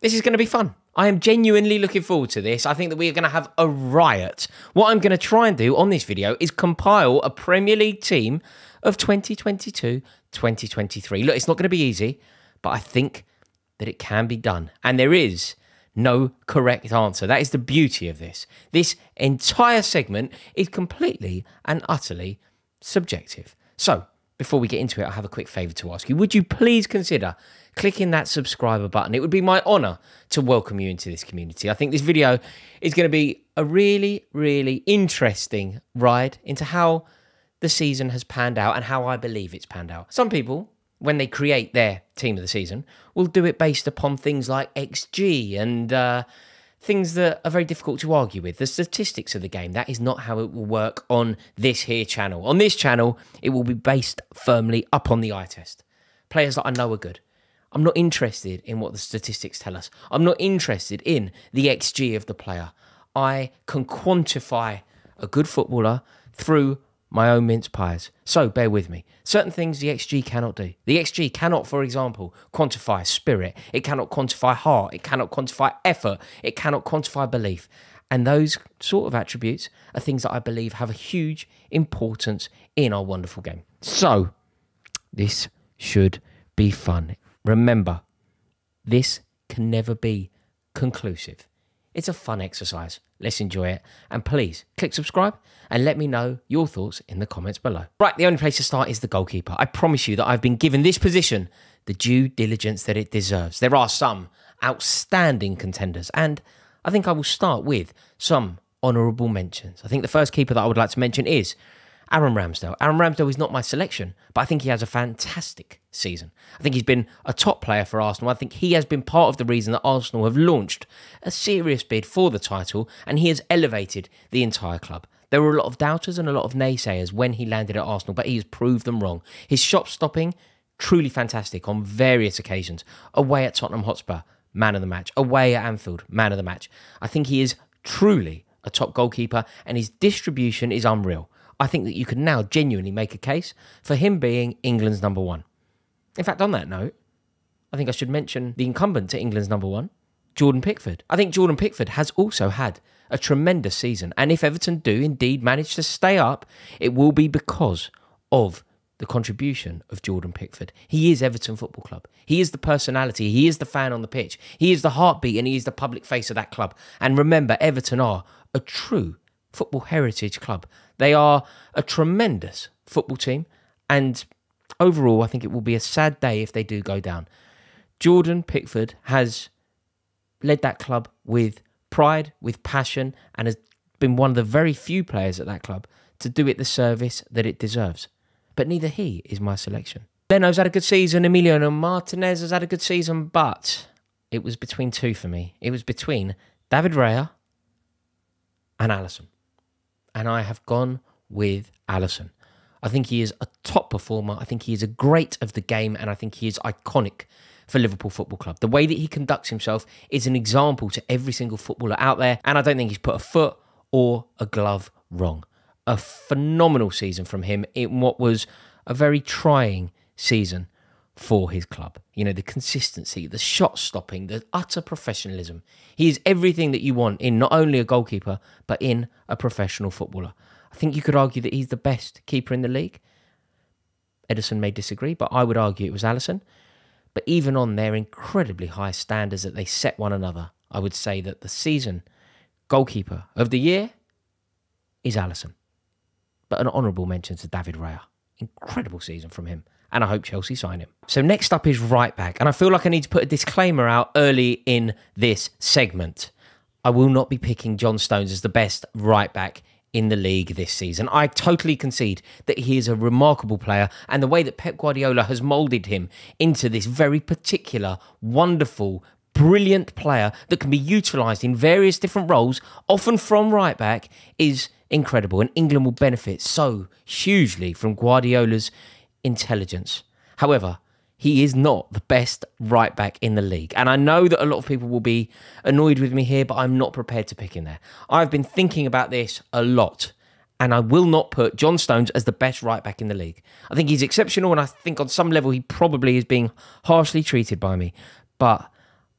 This is going to be fun. I am genuinely looking forward to this. I think that we are going to have a riot. What I'm going to try and do on this video is compile a Premier League team of 2022 2023. Look, it's not going to be easy, but I think that it can be done. And there is no correct answer. That is the beauty of this. This entire segment is completely and utterly subjective. So, before we get into it, I have a quick favour to ask you. Would you please consider clicking that subscriber button? It would be my honour to welcome you into this community. I think this video is going to be a really, really interesting ride into how the season has panned out and how I believe it's panned out. Some people when they create their team of the season, will do it based upon things like XG and uh, things that are very difficult to argue with. The statistics of the game, that is not how it will work on this here channel. On this channel, it will be based firmly up on the eye test. Players that I know are good. I'm not interested in what the statistics tell us. I'm not interested in the XG of the player. I can quantify a good footballer through my own mince pies. So bear with me. Certain things the XG cannot do. The XG cannot, for example, quantify spirit. It cannot quantify heart. It cannot quantify effort. It cannot quantify belief. And those sort of attributes are things that I believe have a huge importance in our wonderful game. So this should be fun. Remember, this can never be conclusive. It's a fun exercise. Let's enjoy it. And please click subscribe and let me know your thoughts in the comments below. Right, the only place to start is the goalkeeper. I promise you that I've been given this position the due diligence that it deserves. There are some outstanding contenders, and I think I will start with some honourable mentions. I think the first keeper that I would like to mention is Aaron Ramsdale. Aaron Ramsdale is not my selection, but I think he has a fantastic season. I think he's been a top player for Arsenal. I think he has been part of the reason that Arsenal have launched a serious bid for the title, and he has elevated the entire club. There were a lot of doubters and a lot of naysayers when he landed at Arsenal, but he has proved them wrong. His shot stopping, truly fantastic on various occasions. Away at Tottenham Hotspur, man of the match. Away at Anfield, man of the match. I think he is truly a top goalkeeper, and his distribution is unreal. I think that you can now genuinely make a case for him being England's number one. In fact, on that note, I think I should mention the incumbent to England's number one, Jordan Pickford. I think Jordan Pickford has also had a tremendous season. And if Everton do indeed manage to stay up, it will be because of the contribution of Jordan Pickford. He is Everton Football Club. He is the personality. He is the fan on the pitch. He is the heartbeat and he is the public face of that club. And remember, Everton are a true football heritage club. They are a tremendous football team, and overall, I think it will be a sad day if they do go down. Jordan Pickford has led that club with pride, with passion, and has been one of the very few players at that club to do it the service that it deserves. But neither he is my selection. Leno's had a good season, Emiliano Martinez has had a good season, but it was between two for me. It was between David Raya and Alisson and I have gone with Alisson. I think he is a top performer. I think he is a great of the game, and I think he is iconic for Liverpool Football Club. The way that he conducts himself is an example to every single footballer out there, and I don't think he's put a foot or a glove wrong. A phenomenal season from him in what was a very trying season for his club. You know, the consistency, the shot stopping, the utter professionalism. He is everything that you want in not only a goalkeeper, but in a professional footballer. I think you could argue that he's the best keeper in the league. Ederson may disagree, but I would argue it was Alisson. But even on their incredibly high standards that they set one another, I would say that the season goalkeeper of the year is Alisson. But an honourable mention to David Raya. Incredible season from him and I hope Chelsea sign him. So next up is right back, and I feel like I need to put a disclaimer out early in this segment. I will not be picking John Stones as the best right back in the league this season. I totally concede that he is a remarkable player and the way that Pep Guardiola has moulded him into this very particular, wonderful, brilliant player that can be utilised in various different roles, often from right back, is incredible. And England will benefit so hugely from Guardiola's intelligence. However, he is not the best right back in the league. And I know that a lot of people will be annoyed with me here, but I'm not prepared to pick him there. I've been thinking about this a lot, and I will not put John Stones as the best right back in the league. I think he's exceptional, and I think on some level he probably is being harshly treated by me. But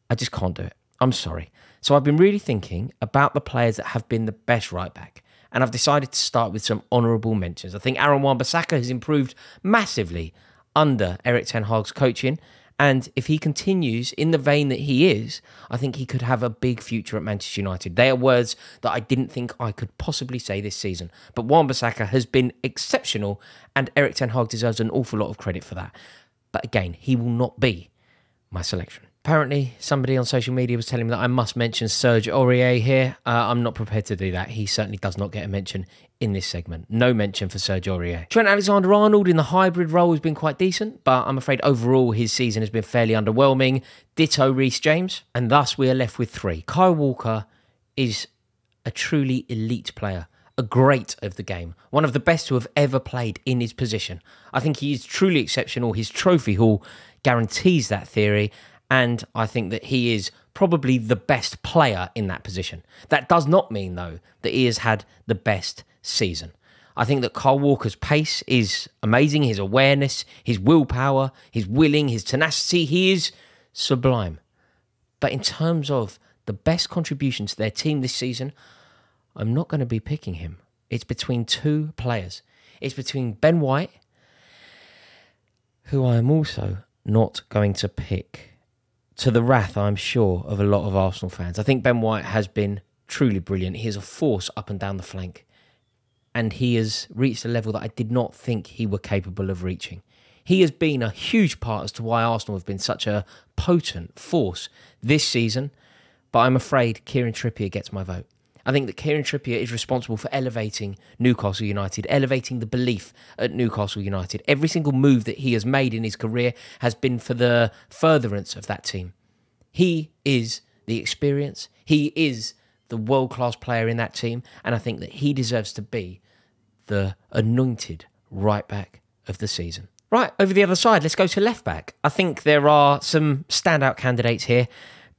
I just can't do it. I'm sorry. So I've been really thinking about the players that have been the best right back. And I've decided to start with some honourable mentions. I think Aaron Wan-Bissaka has improved massively under Erik Ten Hag's coaching. And if he continues in the vein that he is, I think he could have a big future at Manchester United. They are words that I didn't think I could possibly say this season. But Wan-Bissaka has been exceptional, and Erik Ten Hag deserves an awful lot of credit for that. But again, he will not be my selection. Apparently, somebody on social media was telling me that I must mention Serge Aurier here. Uh, I'm not prepared to do that. He certainly does not get a mention in this segment. No mention for Serge Aurier. Trent Alexander Arnold in the hybrid role has been quite decent, but I'm afraid overall his season has been fairly underwhelming. Ditto Reece James. And thus we are left with three. Kyle Walker is a truly elite player a great of the game, one of the best to have ever played in his position. I think he is truly exceptional. His trophy haul guarantees that theory, and I think that he is probably the best player in that position. That does not mean, though, that he has had the best season. I think that Kyle Walker's pace is amazing, his awareness, his willpower, his willing, his tenacity, he is sublime. But in terms of the best contribution to their team this season, I'm not going to be picking him. It's between two players. It's between Ben White, who I am also not going to pick to the wrath, I'm sure, of a lot of Arsenal fans. I think Ben White has been truly brilliant. He is a force up and down the flank. And he has reached a level that I did not think he were capable of reaching. He has been a huge part as to why Arsenal have been such a potent force this season. But I'm afraid Kieran Trippier gets my vote. I think that Kieran Trippier is responsible for elevating Newcastle United, elevating the belief at Newcastle United. Every single move that he has made in his career has been for the furtherance of that team. He is the experience, he is the world class player in that team, and I think that he deserves to be the anointed right back of the season. Right, over the other side, let's go to left back. I think there are some standout candidates here,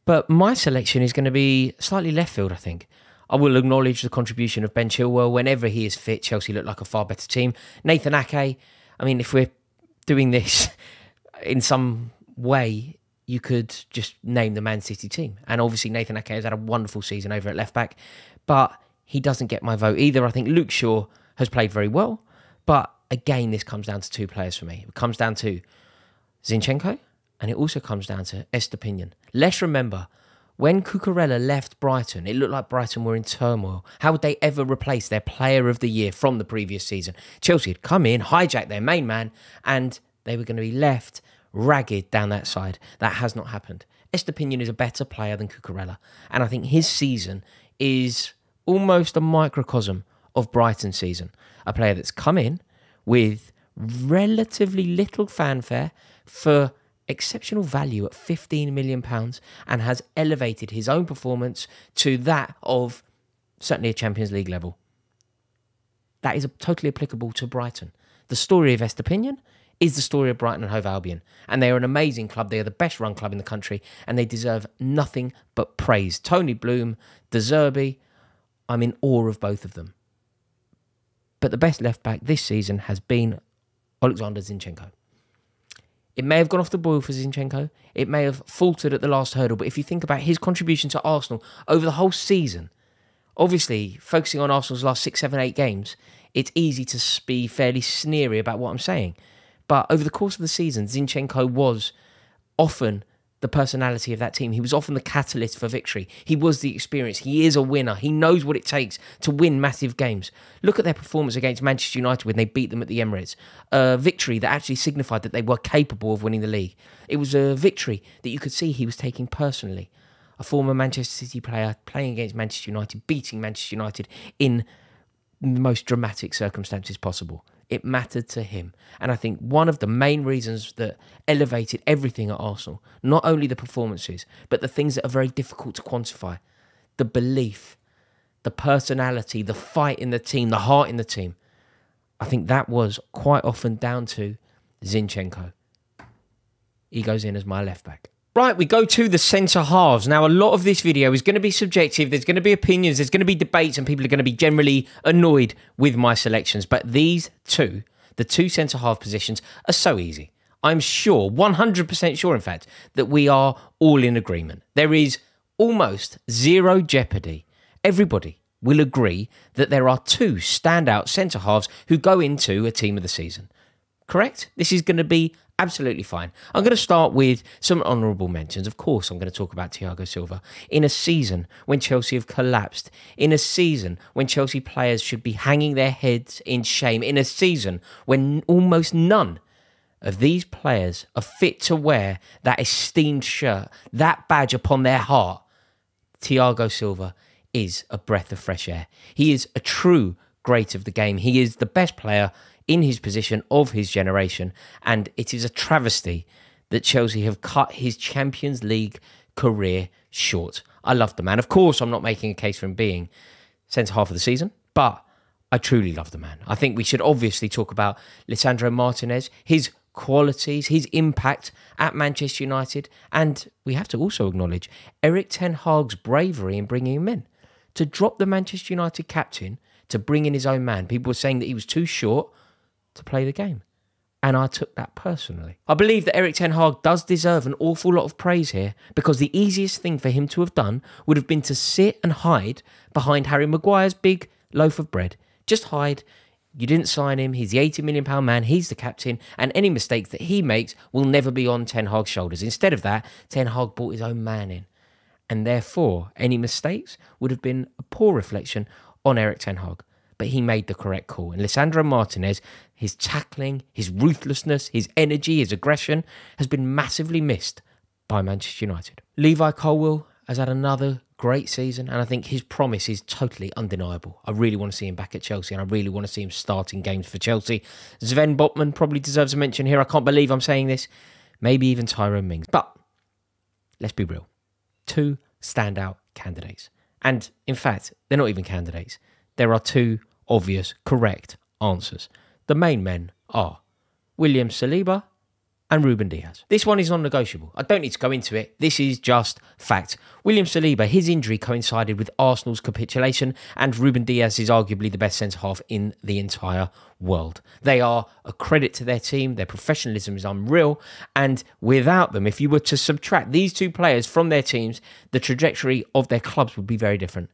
but my selection is going to be slightly left field, I think. I will acknowledge the contribution of Ben Chilwell. Whenever he is fit, Chelsea look like a far better team. Nathan Ake, I mean, if we're doing this in some way, you could just name the Man City team. And obviously, Nathan Ake has had a wonderful season over at left back, but he doesn't get my vote either. I think Luke Shaw has played very well, but again, this comes down to two players for me. It comes down to Zinchenko, and it also comes down to Estupiñán. Let's remember when Cucurella left Brighton, it looked like Brighton were in turmoil. How would they ever replace their player of the year from the previous season? Chelsea had come in, hijacked their main man, and they were going to be left ragged down that side. That has not happened. Estupiñán is a better player than Cucurella, and I think his season is almost a microcosm of Brighton's season. A player that's come in with relatively little fanfare for exceptional value at 15 million pounds and has elevated his own performance to that of certainly a Champions League level. That is totally applicable to Brighton. The story of Estupiñán is the story of Brighton and Hove Albion, and they are an amazing club. They are the best run club in the country, and they deserve nothing but praise. Tony Bloom, De Zerbi, I'm in awe of both of them. But the best left back this season has been Alexander Zinchenko. It may have gone off the boil for Zinchenko. It may have faltered at the last hurdle. But if you think about his contribution to Arsenal over the whole season, obviously focusing on Arsenal's last six, seven, eight games, it's easy to be fairly sneery about what I'm saying. But over the course of the season, Zinchenko was often the personality of that team. He was often the catalyst for victory. He was the experience. He is a winner. He knows what it takes to win massive games. Look at their performance against Manchester United when they beat them at the Emirates. A victory that actually signified that they were capable of winning the league. It was a victory that you could see he was taking personally. A former Manchester City player playing against Manchester United, beating Manchester United in the most dramatic circumstances possible it mattered to him. And I think one of the main reasons that elevated everything at Arsenal, not only the performances, but the things that are very difficult to quantify the belief, the personality, the fight in the team, the heart in the team. I think that was quite often down to Zinchenko. He goes in as my left back. Right, we go to the centre halves. Now, a lot of this video is going to be subjective. There's going to be opinions, there's going to be debates, and people are going to be generally annoyed with my selections. But these two, the two centre half positions, are so easy. I'm sure, 100% sure, in fact, that we are all in agreement. There is almost zero jeopardy. Everybody will agree that there are two standout centre halves who go into a team of the season. Correct? This is going to be absolutely fine. I'm going to start with some honourable mentions. Of course, I'm going to talk about Thiago Silva. In a season when Chelsea have collapsed, in a season when Chelsea players should be hanging their heads in shame, in a season when almost none of these players are fit to wear that esteemed shirt, that badge upon their heart, Thiago Silva is a breath of fresh air. He is a true great of the game. He is the best player in his position of his generation, and it is a travesty that Chelsea have cut his Champions League career short. I love the man. Of course, I'm not making a case for him being centre half of the season, but I truly love the man. I think we should obviously talk about Lisandro Martinez, his qualities, his impact at Manchester United, and we have to also acknowledge Erik Ten Hag's bravery in bringing him in. To drop the Manchester United captain to bring in his own man, people were saying that he was too short to play the game. And I took that personally. I believe that Erik Ten Hag does deserve an awful lot of praise here because the easiest thing for him to have done would have been to sit and hide behind Harry Maguire's big loaf of bread. Just hide, you didn't sign him. He's the 80 million pound man. He's the captain, and any mistakes that he makes will never be on Ten Hag's shoulders. Instead of that, Ten Hag brought his own man in, and therefore any mistakes would have been a poor reflection on Erik Ten Hag. But he made the correct call. And Lisandro Martinez, his tackling, his ruthlessness, his energy, his aggression has been massively missed by Manchester United. Levi Colwill has had another great season, and I think his promise is totally undeniable. I really want to see him back at Chelsea, and I really want to see him starting games for Chelsea. Sven Botman probably deserves a mention here. I can't believe I'm saying this. Maybe even Tyrone Mings. But let's be real. Two standout candidates. And in fact, they're not even candidates. There are two obvious correct answers. The main men are William Saliba and Ruben Dias. This one is non negotiable. I don't need to go into it. This is just fact. William Saliba, his injury coincided with Arsenal's capitulation, and Ruben Dias is arguably the best centre half in the entire world. They are a credit to their team. Their professionalism is unreal. And without them, if you were to subtract these two players from their teams, the trajectory of their clubs would be very different.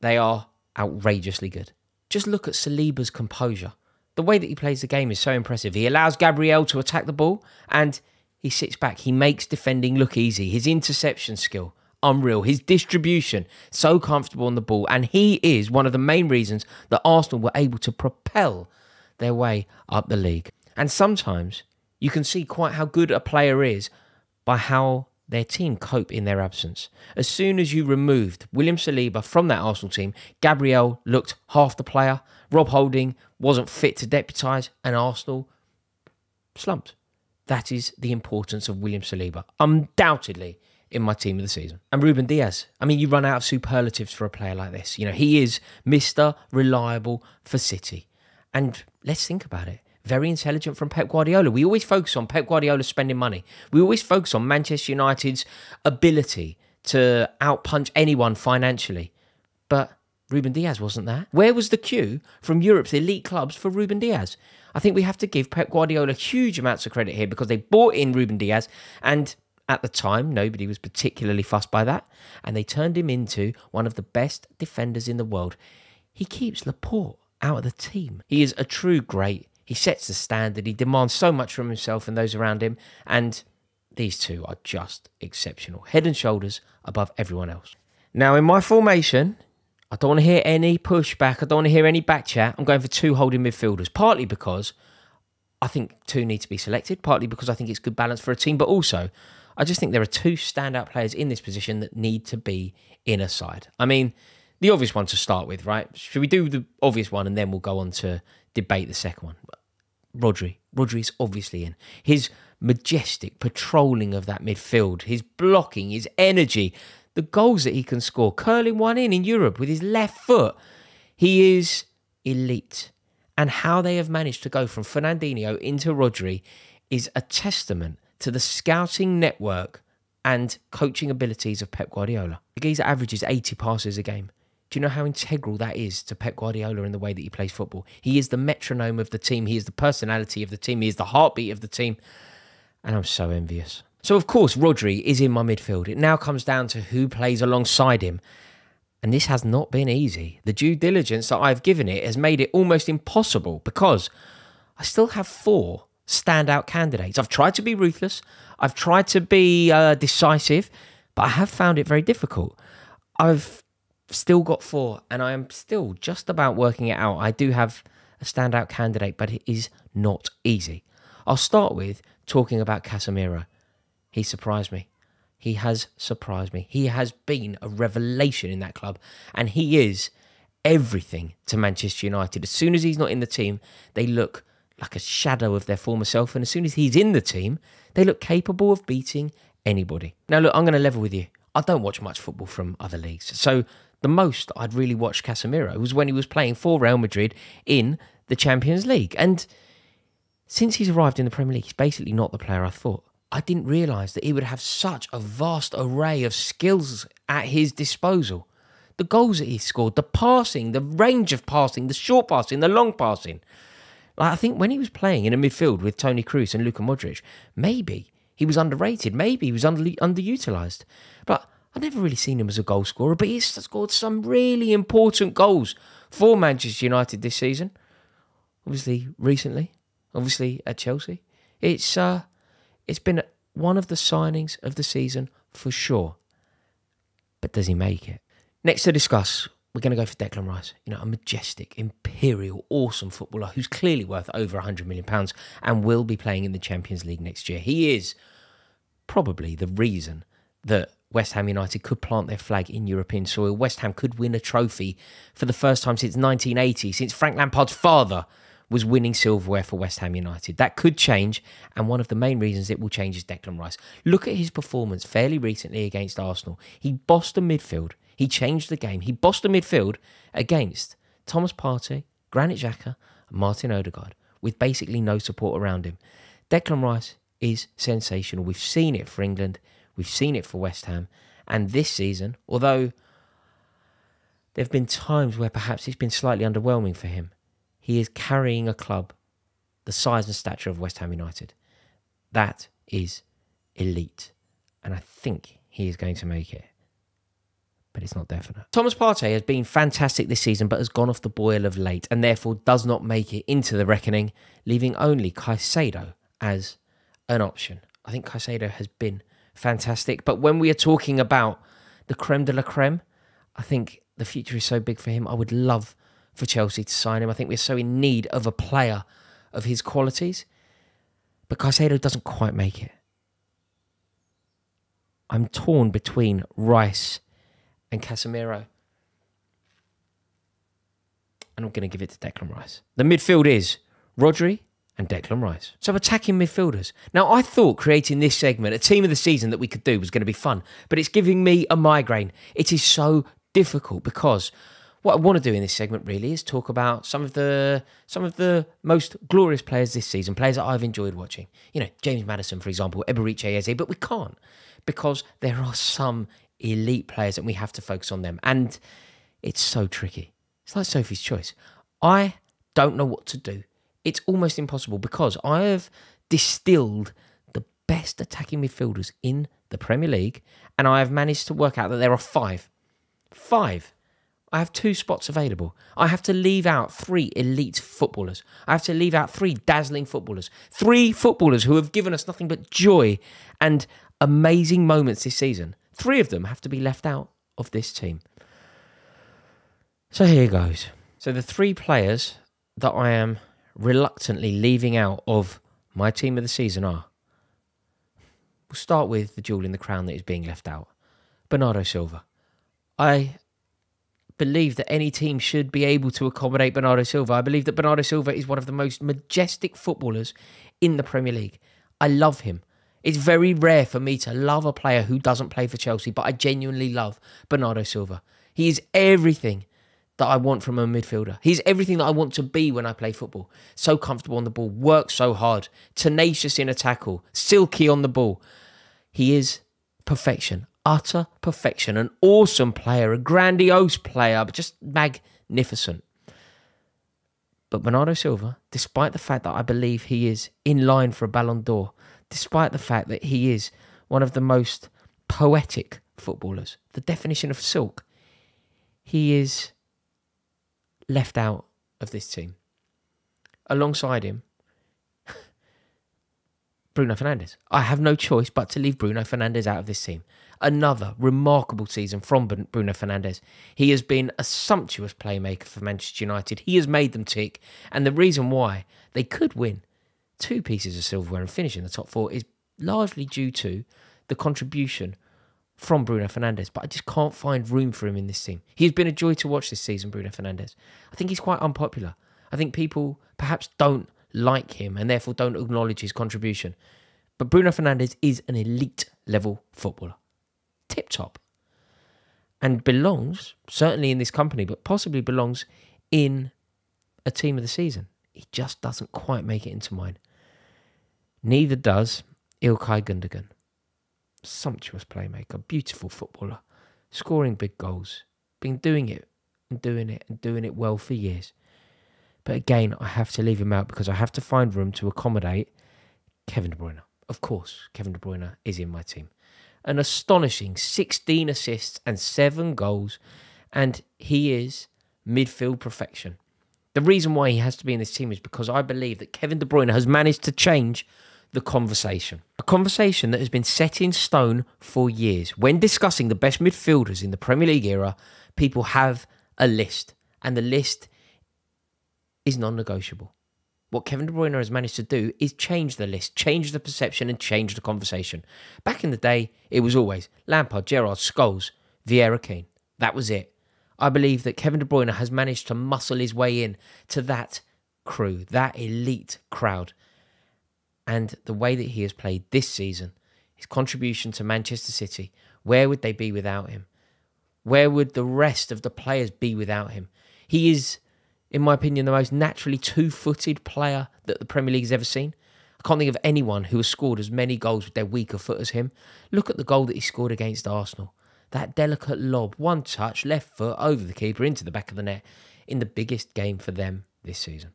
They are outrageously good. Just look at Saliba's composure. The way that he plays the game is so impressive. He allows Gabriel to attack the ball and he sits back. He makes defending look easy. His interception skill, unreal. His distribution, so comfortable on the ball. And he is one of the main reasons that Arsenal were able to propel their way up the league. And sometimes you can see quite how good a player is by how their team cope in their absence. As soon as you removed William Saliba from that Arsenal team, Gabriel looked half the player. Rob Holding wasn't fit to deputise, and Arsenal slumped. That is the importance of William Saliba, undoubtedly in my team of the season. And Ruben Dias. I mean, you run out of superlatives for a player like this. You know, he is Mr. Reliable for City. And let's think about it very intelligent from Pep Guardiola. We always focus on Pep Guardiola spending money. We always focus on Manchester United's ability to outpunch anyone financially. But Ruben Dias wasn't that. Where was the queue from Europe's elite clubs for Ruben Dias? I think we have to give Pep Guardiola huge amounts of credit here because they bought in Ruben Dias and at the time, nobody was particularly fussed by that, and they turned him into one of the best defenders in the world. He keeps Laporte out of the team. He is a true great he sets the standard. He demands so much from himself and those around him. And these two are just exceptional, head and shoulders above everyone else. Now, in my formation, I don't want to hear any pushback. I don't want to hear any back chat. I'm going for two holding midfielders, partly because I think two need to be selected, partly because I think it's good balance for a team, but also I just think there are two standout players in this position that need to be in a side. I mean, the obvious one to start with, right? Should we do the obvious one and then we'll go on to debate the second one. Rodri. Rodri's obviously in. His majestic patrolling of that midfield, his blocking, his energy, the goals that he can score, curling one in in Europe with his left foot. He is elite. And how they have managed to go from Fernandinho into Rodri is a testament to the scouting network and coaching abilities of Pep Guardiola. The averages 80 passes a game. Do you know how integral that is to Pep Guardiola in the way that he plays football? He is the metronome of the team. He is the personality of the team. He is the heartbeat of the team. And I'm so envious. So, of course, Rodri is in my midfield. It now comes down to who plays alongside him. And this has not been easy. The due diligence that I've given it has made it almost impossible because I still have four standout candidates. I've tried to be ruthless, I've tried to be uh, decisive, but I have found it very difficult. I've still got four, and I am still just about working it out. I do have a standout candidate, but it is not easy. I'll start with talking about Casemiro. He surprised me. He has surprised me. He has been a revelation in that club, and he is everything to Manchester United. As soon as he's not in the team, they look like a shadow of their former self, and as soon as he's in the team, they look capable of beating anybody. Now, look, I'm going to level with you. I don't watch much football from other leagues, so the most I'd really watched Casemiro was when he was playing for Real Madrid in the Champions League, and since he's arrived in the Premier League, he's basically not the player I thought. I didn't realise that he would have such a vast array of skills at his disposal. The goals that he scored, the passing, the range of passing, the short passing, the long passing. Like I think when he was playing in a midfield with Toni Kroos and Luka Modric, maybe he was underrated, maybe he was under, underutilized. But I've never really seen him as a goal scorer, but he's scored some really important goals for Manchester United this season. Obviously, recently, obviously at Chelsea. It's uh, it's been one of the signings of the season for sure. But does he make it? Next to discuss, we're going to go for Declan Rice. You know, a majestic, imperial, awesome footballer who's clearly worth over £100 million and will be playing in the Champions League next year. He is probably the reason that West Ham United could plant their flag in European soil. West Ham could win a trophy for the first time since 1980, since Frank Lampard's father was winning silverware for West Ham United. That could change, and one of the main reasons it will change is Declan Rice. Look at his performance fairly recently against Arsenal. He bossed the midfield. He changed the game. He bossed the midfield against Thomas Partey, Granit Xhaka, and Martin Odegaard with basically no support around him. Declan Rice is sensational. We've seen it for England. We've seen it for West Ham. And this season, although there have been times where perhaps it's been slightly underwhelming for him, he is carrying a club the size and stature of West Ham United. That is elite. And I think he is going to make it. But it's not definite. Thomas Partey has been fantastic this season, but has gone off the boil of late and therefore does not make it into the reckoning, leaving only Caicedo as an option. I think Caicedo has been fantastic. But when we are talking about the creme de la creme, I think the future is so big for him. I would love for Chelsea to sign him. I think we're so in need of a player of his qualities. But Caicedo doesn't quite make it. I'm torn between Rice and Casemiro. And I'm going to give it to Declan Rice. The midfield is Rodri and Declan Rice. So attacking midfielders. Now, I thought creating this segment, a team of the season that we could do, was going to be fun, but it's giving me a migraine. It is so difficult because what I want to do in this segment really is talk about some of the some of the most glorious players this season, players that I've enjoyed watching. You know, James Maddison, for example, Eberechi Eze, but we can't because there are some elite players and we have to focus on them. And it's so tricky. It's like Sophie's choice. I don't know what to do. It's almost impossible because I have distilled the best attacking midfielders in the Premier League and I have managed to work out that there are five. Five I have two spots available. I have to leave out three elite footballers. I have to leave out three dazzling footballers. Three footballers who have given us nothing but joy and amazing moments this season. Three of them have to be left out of this team. So here goes. So the three players that I am reluctantly leaving out of my team of the season are we'll start with the jewel in the crown that is being left out. Bernardo Silva. I believe that any team should be able to accommodate Bernardo Silva. I believe that Bernardo Silva is one of the most majestic footballers in the Premier League. I love him. It's very rare for me to love a player who doesn't play for Chelsea, but I genuinely love Bernardo Silva. He is everything that I want from a midfielder. He's everything that I want to be when I play football. So comfortable on the ball, works so hard, tenacious in a tackle, silky on the ball. He is perfection utter perfection, an awesome player, a grandiose player, but just magnificent. But Bernardo Silva, despite the fact that I believe he is in line for a Ballon d'Or, despite the fact that he is one of the most poetic footballers, the definition of silk, he is left out of this team. Alongside him, Bruno Fernandes. I have no choice but to leave Bruno Fernandes out of this team. Another remarkable season from Bruno Fernandes. He has been a sumptuous playmaker for Manchester United. He has made them tick, and the reason why they could win two pieces of silverware and finish in the top four is largely due to the contribution from Bruno Fernandes, but I just can't find room for him in this team. He's been a joy to watch this season, Bruno Fernandes. I think he's quite unpopular. I think people perhaps don't like him and therefore don't acknowledge his contribution. But Bruno Fernandes is an elite level footballer. Tip top. And belongs, certainly in this company, but possibly belongs in a team of the season. He just doesn't quite make it into mine. Neither does Ilkay Gundogan. Sumptuous playmaker, beautiful footballer, scoring big goals, been doing it and doing it and doing it well for years. But again, I have to leave him out because I have to find room to accommodate Kevin De Bruyne. Of course, Kevin De Bruyne is in my team. An astonishing 16 assists and 7 goals, and he is midfield perfection. The reason why he has to be in this team is because I believe that Kevin De Bruyne has managed to change the conversation. A conversation that has been set in stone for years. When discussing the best midfielders in the Premier League era, people have a list, and the list is non negotiable. What Kevin De Bruyne has managed to do is change the list, change the perception, and change the conversation. Back in the day, it was always Lampard, Gerrard, Scholes, Vieira, Keane. That was it. I believe that Kevin De Bruyne has managed to muscle his way in to that crew, that elite crowd. And the way that he has played this season, his contribution to Manchester City, where would they be without him? Where would the rest of the players be without him? He is in my opinion, the most naturally two footed player that the Premier League has ever seen. I can't think of anyone who has scored as many goals with their weaker foot as him. Look at the goal that he scored against Arsenal. That delicate lob, one touch, left foot over the keeper into the back of the net in the biggest game for them this season.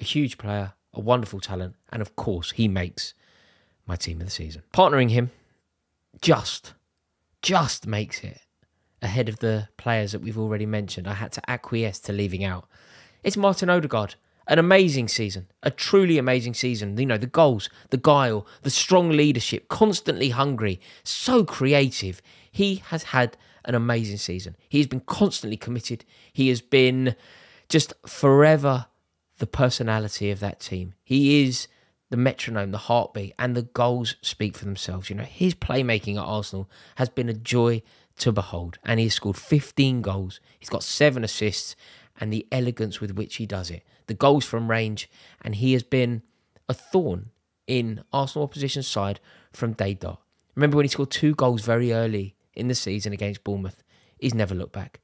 A huge player, a wonderful talent, and of course, he makes my team of the season. Partnering him just, just makes it ahead of the players that we've already mentioned. I had to acquiesce to leaving out. It's Martin Odegaard. An amazing season, a truly amazing season. You know, the goals, the guile, the strong leadership, constantly hungry, so creative. He has had an amazing season. He has been constantly committed. He has been just forever the personality of that team. He is the metronome, the heartbeat, and the goals speak for themselves. You know, his playmaking at Arsenal has been a joy to behold. And he's scored 15 goals. He's got seven assists and the elegance with which he does it. The goals from range. And he has been a thorn in Arsenal opposition's side from day dot. Remember when he scored two goals very early in the season against Bournemouth? He's never looked back.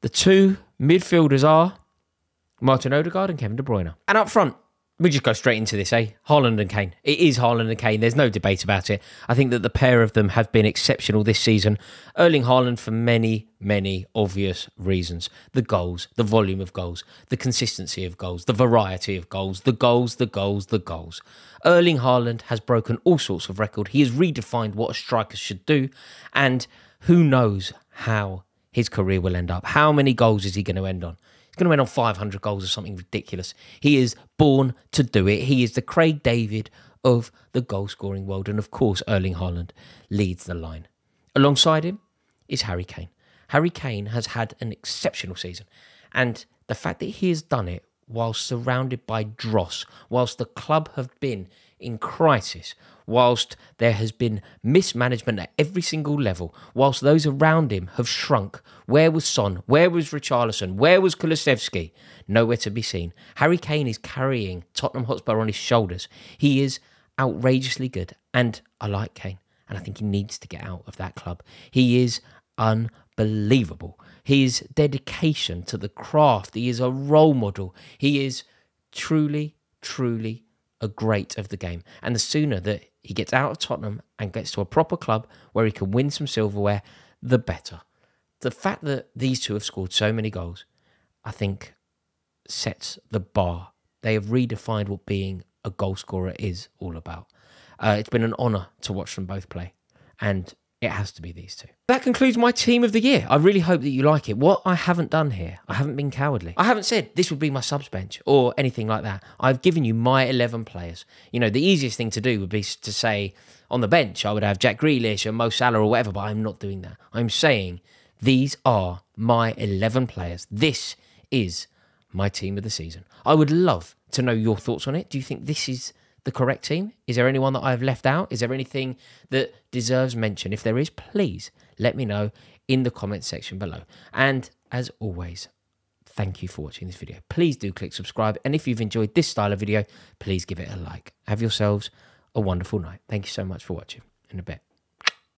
The two midfielders are Martin Odegaard and Kevin De Bruyne. And up front, we just go straight into this, eh? Haaland and Kane. It is Haaland and Kane. There's no debate about it. I think that the pair of them have been exceptional this season. Erling Haaland for many, many obvious reasons. The goals, the volume of goals, the consistency of goals, the variety of goals, the goals, the goals, the goals. Erling Haaland has broken all sorts of record. He has redefined what a striker should do. And who knows how his career will end up. How many goals is he going to end on? He's going to end on 500 goals or something ridiculous. He is born to do it. He is the Craig David of the goal scoring world. And of course, Erling Haaland leads the line. Alongside him is Harry Kane. Harry Kane has had an exceptional season. And the fact that he has done it whilst surrounded by dross, whilst the club have been in crisis, whilst there has been mismanagement at every single level, whilst those around him have shrunk. Where was Son? Where was Richarlison? Where was Kulusevski? Nowhere to be seen. Harry Kane is carrying Tottenham Hotspur on his shoulders. He is outrageously good, and I like Kane, and I think he needs to get out of that club. He is unbelievable. His dedication to the craft, he is a role model. He is truly, truly a great of the game. And the sooner that he gets out of Tottenham and gets to a proper club where he can win some silverware, the better. The fact that these two have scored so many goals, I think, sets the bar. They have redefined what being a goal scorer is all about. Uh, it's been an honour to watch them both play, and it has to be these two. That concludes my team of the year. I really hope that you like it. What I haven't done here, I haven't been cowardly. I haven't said this would be my subs bench or anything like that. I've given you my 11 players. You know, the easiest thing to do would be to say on the bench, I would have Jack Grealish or Mo Salah or whatever, but I'm not doing that. I'm saying these are my 11 players. This is my team of the season. I would love to know your thoughts on it. Do you think this is the correct team? Is there anyone that I've left out? Is there anything that deserves mention? If there is, please let me know in the comments section below. And as always, thank you for watching this video. Please do click subscribe. And if you've enjoyed this style of video, please give it a like. Have yourselves a wonderful night. Thank you so much for watching. In a bit.